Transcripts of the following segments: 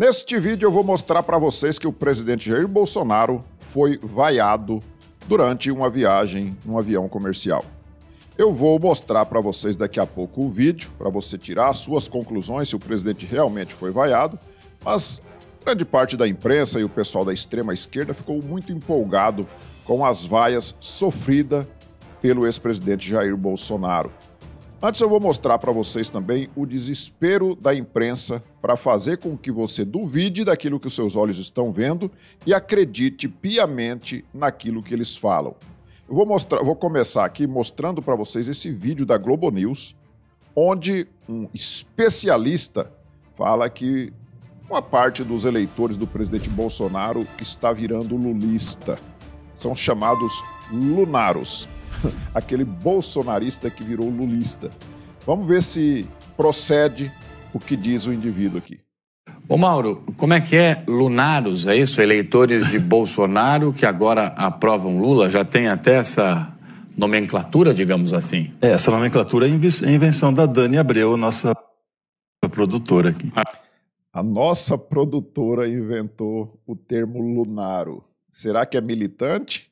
Neste vídeo eu vou mostrar para vocês que o presidente Jair Bolsonaro foi vaiado durante uma viagem num avião comercial. Eu vou mostrar para vocês daqui a pouco o vídeo, para você tirar as suas conclusões se o presidente realmente foi vaiado, mas grande parte da imprensa e o pessoal da extrema esquerda ficou muito empolgado com as vaias sofridas pelo ex-presidente Jair Bolsonaro. Antes eu vou mostrar para vocês também o desespero da imprensa para fazer com que você duvide daquilo que os seus olhos estão vendo e acredite piamente naquilo que eles falam. Eu vou mostrar, vou começar aqui mostrando para vocês esse vídeo da Globo News, onde um especialista fala que uma parte dos eleitores do presidente Bolsonaro está virando lulista. São chamados lunaros. aquele bolsonarista que virou lulista. Vamos ver se procede o que diz o indivíduo aqui. Ô Mauro, como é que é Lunaros, é isso? Eleitores de Bolsonaro que agora aprovam Lula, já tem até essa nomenclatura, digamos assim? É, essa nomenclatura é invenção da Dani Abreu, nossa produtora aqui. A nossa produtora inventou o termo lunaro. Será que é militante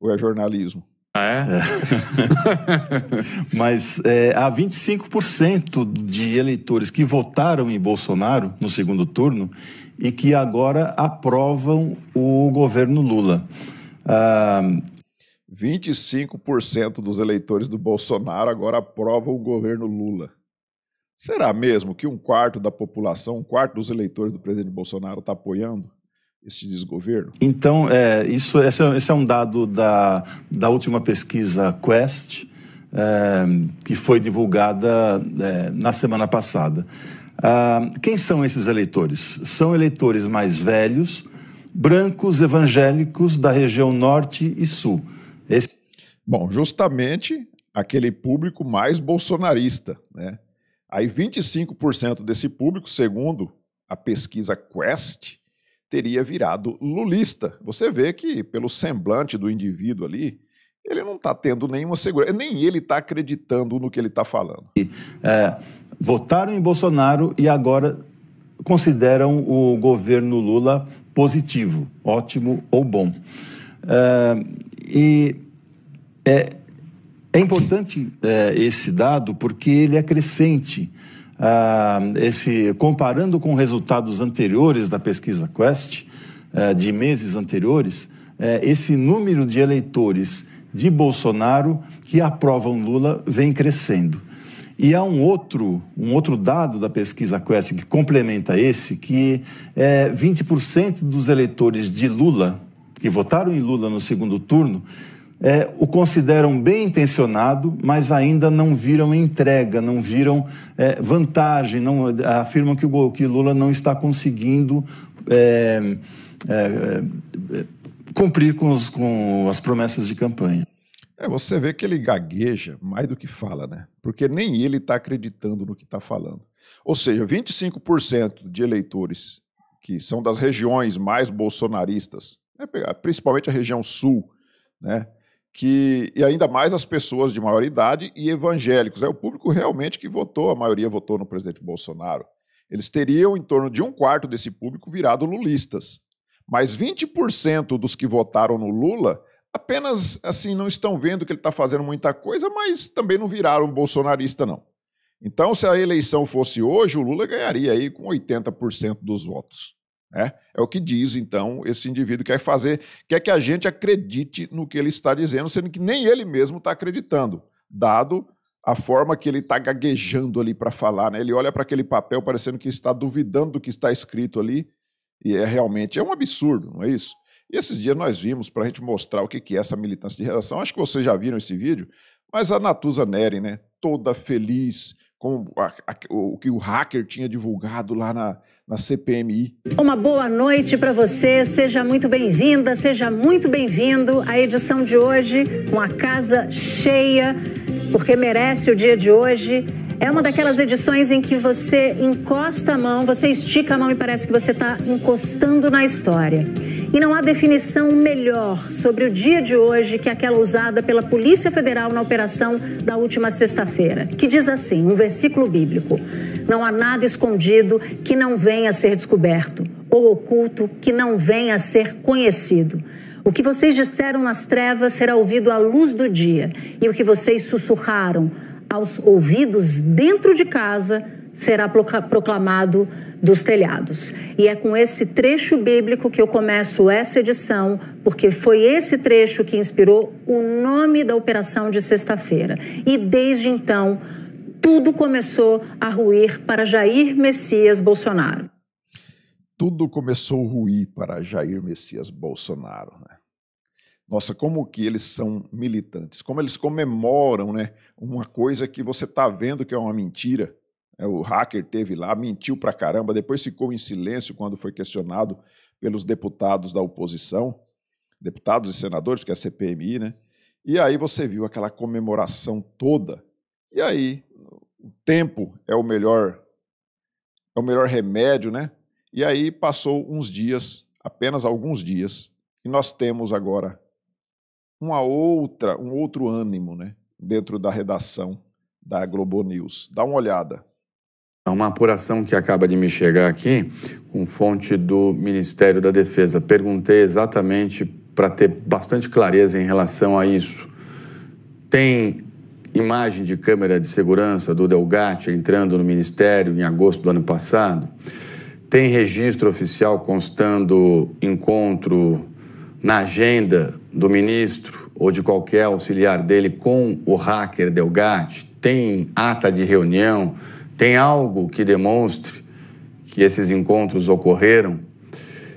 ou é jornalismo? Ah, é? é. Mas é, há 25% de eleitores que votaram em Bolsonaro no segundo turno e que agora aprovam o governo Lula. Ah, 25% dos eleitores do Bolsonaro agora aprovam o governo Lula. Será mesmo que um quarto da população, um quarto dos eleitores do presidente Bolsonaro está apoiando? Esse desgoverno? Então, é, isso, esse, é, esse é um dado da, da última pesquisa Quest, é, que foi divulgada é, na semana passada. Ah, quem são esses eleitores? São eleitores mais velhos, brancos, evangélicos da região norte e sul. Esse... Bom, justamente aquele público mais bolsonarista, né? Aí 25% desse público, segundo a pesquisa Quest, teria virado lulista. Você vê que, pelo semblante do indivíduo ali, ele não está tendo nenhuma segurança, nem ele está acreditando no que ele está falando. É, votaram em Bolsonaro e agora consideram o governo Lula positivo, ótimo ou bom. É, e é, é importante é, esse dado porque ele é crescente ah, esse, comparando com resultados anteriores da pesquisa Quest, ah, de meses anteriores, eh, esse número de eleitores de Bolsonaro que aprovam Lula vem crescendo. E há um outro, um outro dado da pesquisa Quest que complementa esse, que é 20% dos eleitores de Lula, que votaram em Lula no segundo turno, é, o consideram bem intencionado, mas ainda não viram entrega, não viram é, vantagem, não, afirmam que o que Lula não está conseguindo é, é, é, cumprir com, os, com as promessas de campanha. É, você vê que ele gagueja mais do que fala, né? Porque nem ele está acreditando no que está falando. Ou seja, 25% de eleitores que são das regiões mais bolsonaristas, né, principalmente a região sul, né? Que e ainda mais as pessoas de maior idade e evangélicos. É o público realmente que votou, a maioria votou no presidente Bolsonaro. Eles teriam em torno de um quarto desse público virado lulistas. Mas 20% dos que votaram no Lula apenas assim não estão vendo que ele está fazendo muita coisa, mas também não viraram bolsonarista, não. Então, se a eleição fosse hoje, o Lula ganharia aí com 80% dos votos. É, é o que diz, então, esse indivíduo quer fazer, quer que a gente acredite no que ele está dizendo, sendo que nem ele mesmo está acreditando, dado a forma que ele está gaguejando ali para falar. Né? Ele olha para aquele papel parecendo que está duvidando do que está escrito ali, e é realmente é um absurdo, não é isso? E esses dias nós vimos, para a gente mostrar o que é essa militância de redação, acho que vocês já viram esse vídeo, mas a Natuza Neri, né, toda feliz com a, a, o que o hacker tinha divulgado lá na, na CPMI. Uma boa noite para você, seja muito bem-vinda, seja muito bem-vindo à edição de hoje com a casa cheia, porque merece o dia de hoje. É uma daquelas edições em que você encosta a mão, você estica a mão e parece que você está encostando na história. E não há definição melhor sobre o dia de hoje que aquela usada pela Polícia Federal na operação da última sexta-feira, que diz assim, um versículo bíblico: Não há nada escondido que não venha a ser descoberto, ou oculto que não venha a ser conhecido. O que vocês disseram nas trevas será ouvido à luz do dia, e o que vocês sussurraram aos ouvidos dentro de casa será proclamado dos telhados. E é com esse trecho bíblico que eu começo essa edição, porque foi esse trecho que inspirou o nome da operação de sexta-feira. E desde então, tudo começou a ruir para Jair Messias Bolsonaro. Tudo começou a ruir para Jair Messias Bolsonaro. Né? Nossa, como que eles são militantes, como eles comemoram né, uma coisa que você está vendo que é uma mentira. É, o hacker teve lá, mentiu pra caramba, depois ficou em silêncio quando foi questionado pelos deputados da oposição, deputados e senadores, que é a CPMI, né? E aí você viu aquela comemoração toda. E aí, o tempo é o melhor é o melhor remédio, né? E aí passou uns dias, apenas alguns dias, e nós temos agora uma outra, um outro ânimo, né, dentro da redação da Globo News. Dá uma olhada. É uma apuração que acaba de me chegar aqui, com fonte do Ministério da Defesa. Perguntei exatamente para ter bastante clareza em relação a isso. Tem imagem de câmera de segurança do Delgatti entrando no Ministério em agosto do ano passado? Tem registro oficial constando encontro na agenda do ministro ou de qualquer auxiliar dele com o hacker Delgatti? Tem ata de reunião? Tem algo que demonstre que esses encontros ocorreram?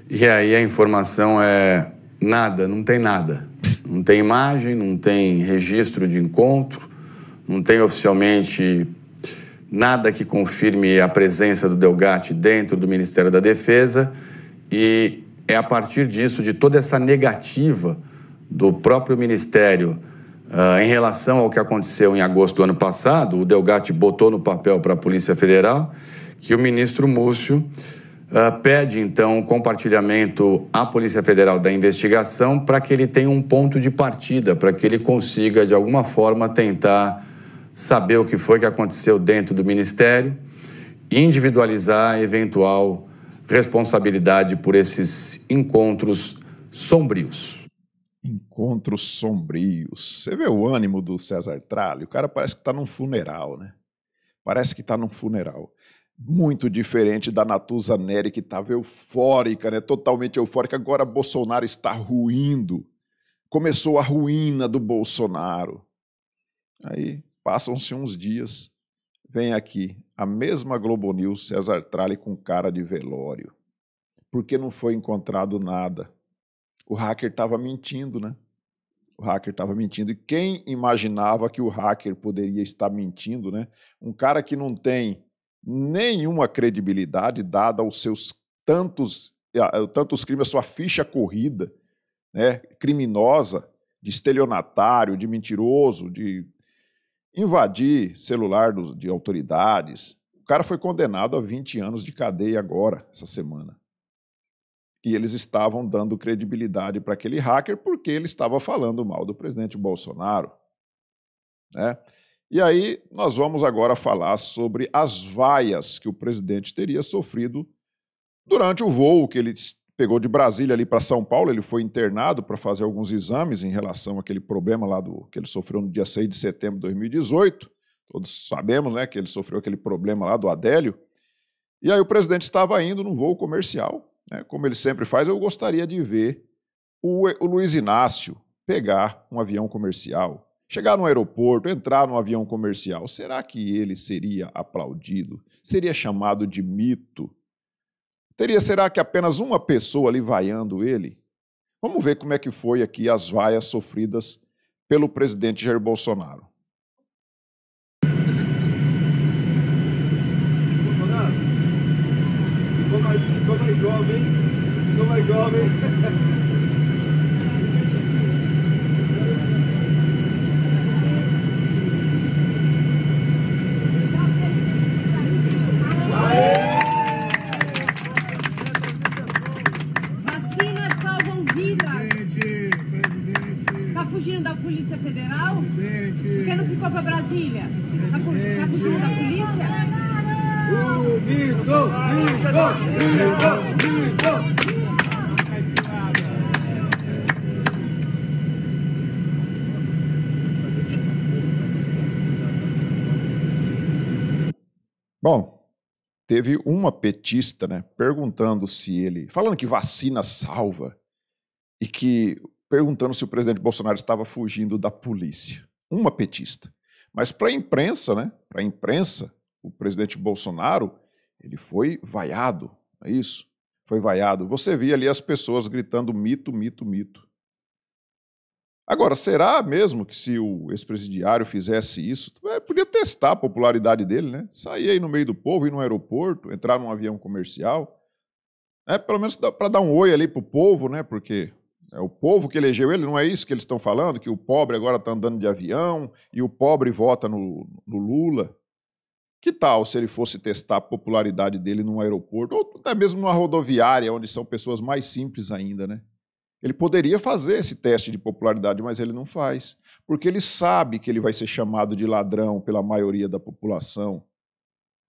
E aí a informação é nada, não tem nada. Não tem imagem, não tem registro de encontro, não tem oficialmente nada que confirme a presença do Delgatti dentro do Ministério da Defesa e é a partir disso, de toda essa negativa do próprio Ministério uh, em relação ao que aconteceu em agosto do ano passado, o Delgatti botou no papel para a Polícia Federal que o ministro Múcio uh, pede, então, o compartilhamento à Polícia Federal da investigação para que ele tenha um ponto de partida, para que ele consiga, de alguma forma, tentar saber o que foi que aconteceu dentro do Ministério, individualizar eventual responsabilidade por esses encontros sombrios. Encontros sombrios. Você vê o ânimo do César Tralli? O cara parece que está num funeral, né? Parece que está num funeral. Muito diferente da Natuza Neri, que estava eufórica, né? totalmente eufórica. Agora Bolsonaro está ruindo. Começou a ruína do Bolsonaro. Aí passam-se uns dias, vem aqui a mesma Globo News, César Tralli com cara de velório. Porque não foi encontrado nada. O hacker estava mentindo, né? O hacker estava mentindo. E quem imaginava que o hacker poderia estar mentindo, né? Um cara que não tem nenhuma credibilidade dada aos seus tantos, tantos crimes, a sua ficha corrida, né? Criminosa, de estelionatário, de mentiroso, de invadir celular de autoridades. O cara foi condenado a 20 anos de cadeia agora, essa semana. E eles estavam dando credibilidade para aquele hacker porque ele estava falando mal do presidente Bolsonaro. Né? E aí nós vamos agora falar sobre as vaias que o presidente teria sofrido durante o voo que ele pegou de Brasília ali para São Paulo, ele foi internado para fazer alguns exames em relação àquele problema lá do que ele sofreu no dia 6 de setembro de 2018. Todos sabemos, né, que ele sofreu aquele problema lá do Adélio. E aí o presidente estava indo num voo comercial, né, como ele sempre faz. Eu gostaria de ver o, o Luiz Inácio pegar um avião comercial, chegar no aeroporto, entrar num avião comercial. Será que ele seria aplaudido? Seria chamado de mito? Teria, será que apenas uma pessoa ali vaiando ele? Vamos ver como é que foi aqui as vaias sofridas pelo presidente Jair Bolsonaro. homem. Vacinas salvam vidas. Tá fugindo da Polícia Federal? Por que não ficou para Brasília? Tá, tá fugindo da polícia? Unido, unido, unido. Bom, teve uma petista, né, perguntando se ele, falando que vacina salva e que perguntando se o presidente Bolsonaro estava fugindo da polícia. Uma petista. Mas para a imprensa, né, para a imprensa, o presidente Bolsonaro, ele foi vaiado, é isso? Foi vaiado. Você via ali as pessoas gritando mito, mito, mito. Agora, será mesmo que se o ex-presidiário fizesse isso, é, podia testar a popularidade dele, né? Sair aí no meio do povo, ir no aeroporto, entrar num avião comercial. É, pelo menos para dar um oi ali para o povo, né? Porque é o povo que elegeu ele, não é isso que eles estão falando, que o pobre agora está andando de avião e o pobre vota no, no Lula. Que tal se ele fosse testar a popularidade dele num aeroporto, ou até mesmo numa rodoviária, onde são pessoas mais simples ainda, né? Ele poderia fazer esse teste de popularidade, mas ele não faz, porque ele sabe que ele vai ser chamado de ladrão pela maioria da população.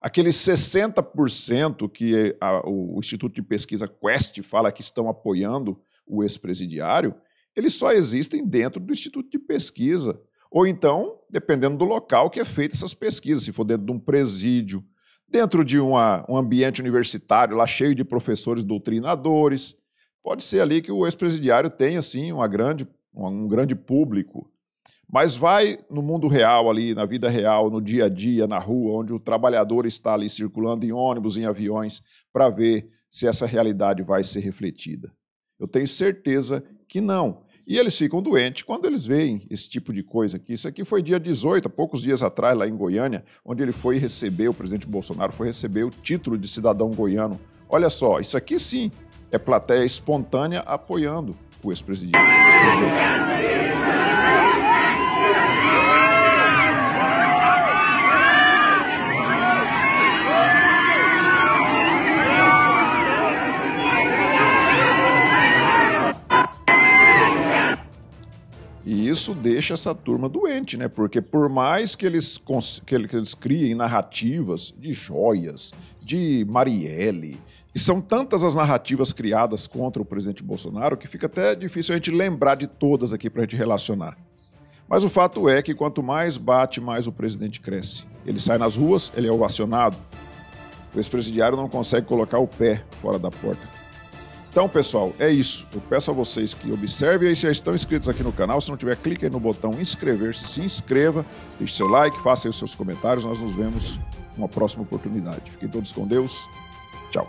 Aqueles 60% que a, o Instituto de Pesquisa Quest fala que estão apoiando o ex-presidiário, eles só existem dentro do Instituto de Pesquisa. Ou então, dependendo do local que é feita essas pesquisas, se for dentro de um presídio, dentro de uma, um ambiente universitário lá cheio de professores doutrinadores, Pode ser ali que o ex-presidiário tenha, sim, uma grande, um grande público, mas vai no mundo real, ali, na vida real, no dia a dia, na rua, onde o trabalhador está ali circulando em ônibus, em aviões, para ver se essa realidade vai ser refletida. Eu tenho certeza que não. E eles ficam doentes quando eles veem esse tipo de coisa aqui. Isso aqui foi dia 18, há poucos dias atrás, lá em Goiânia, onde ele foi receber, o presidente Bolsonaro foi receber o título de cidadão goiano. Olha só, isso aqui sim é plateia espontânea apoiando o ex-presidente. E isso deixa essa turma doente, né? Porque por mais que eles, que eles criem narrativas de joias, de Marielle, e são tantas as narrativas criadas contra o presidente Bolsonaro que fica até difícil a gente lembrar de todas aqui para a gente relacionar. Mas o fato é que quanto mais bate, mais o presidente cresce. Ele sai nas ruas, ele é ovacionado. O ex-presidiário não consegue colocar o pé fora da porta. Então, pessoal, é isso. Eu peço a vocês que observem aí se já estão inscritos aqui no canal. Se não tiver, clique aí no botão inscrever-se, se inscreva, deixe seu like, faça aí os seus comentários. Nós nos vemos numa próxima oportunidade. Fiquem todos com Deus. Ciao.